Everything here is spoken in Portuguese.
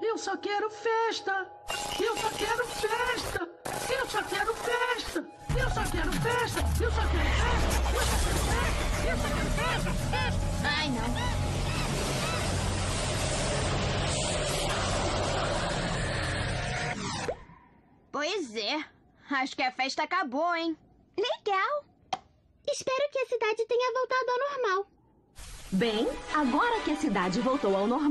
Eu só quero festa. Eu só quero festa. Eu só quero festa. Eu só quero festa. Eu só quero festa. Eu só quero festa. Eu só quero festa. Festa. Ai, não. Pois é. Acho que a festa acabou, hein? Legal. Espero que a cidade tenha voltado ao normal. Bem, agora que a cidade voltou ao normal.